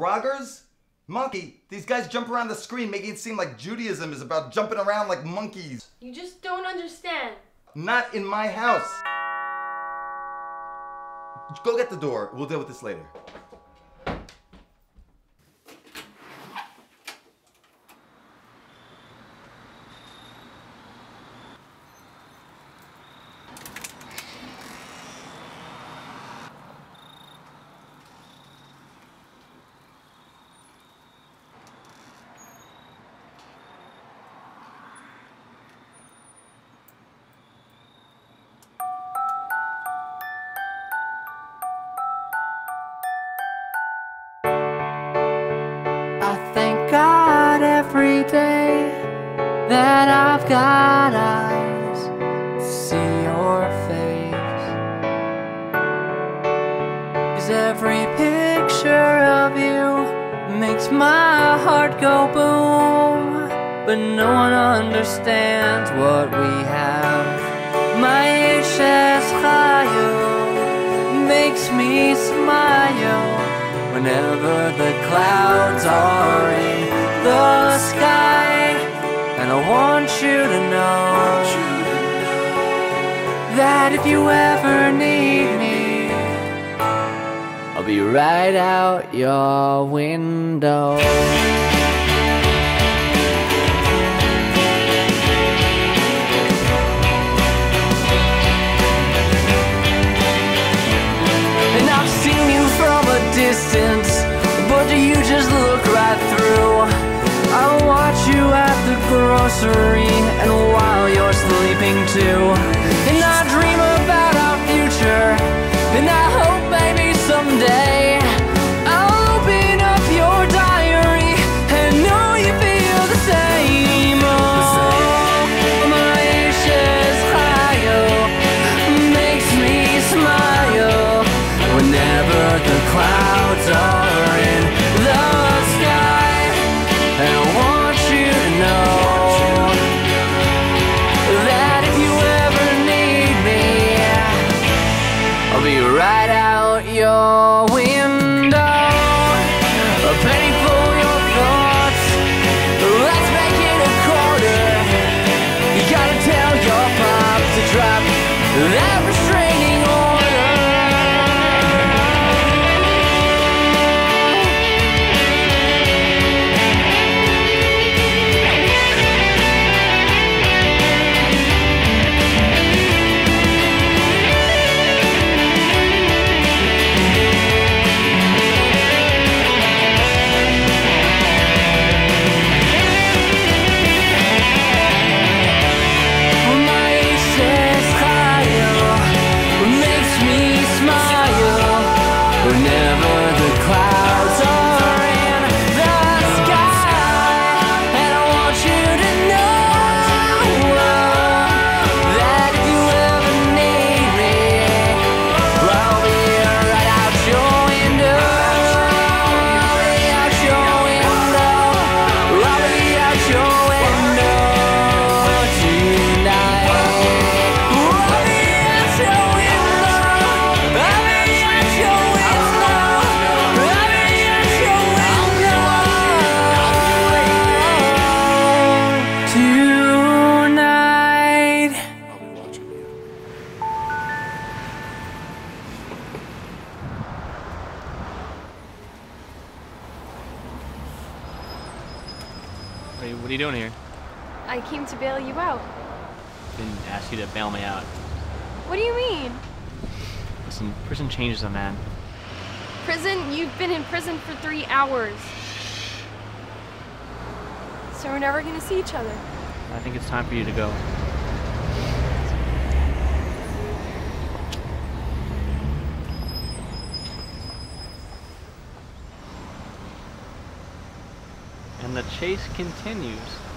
groggers? Monkey, these guys jump around the screen making it seem like Judaism is about jumping around like monkeys. You just don't understand. Not in my house. Go get the door. We'll deal with this later. Every day that I've got eyes to see your face. Cause every picture of you makes my heart go boom. But no one understands what we have. My Eishes Chayil makes me smile whenever the clouds are in. And I want you to know that if you ever need me, I'll be right out your window. And I've seen you from a distance, but you just look right through. I the grocery, and while you're sleeping too. And I dream about our future, and I hope maybe someday I'll open up your diary and know you feel the same. Oh, my issues higher oh, makes me smile whenever the clouds are Hey, what are you doing here? I came to bail you out. Didn't ask you to bail me out. What do you mean? Listen, prison changes a man. Prison? You've been in prison for three hours. So we're never gonna see each other. I think it's time for you to go. Chase continues.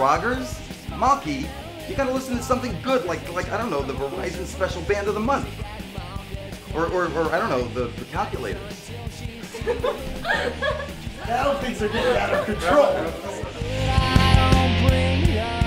Rogers, Maki, you gotta listen to something good, like like I don't know, the Verizon Special Band of the Month, or or, or I don't know, the, the calculator. Now things are getting out of control. I don't bring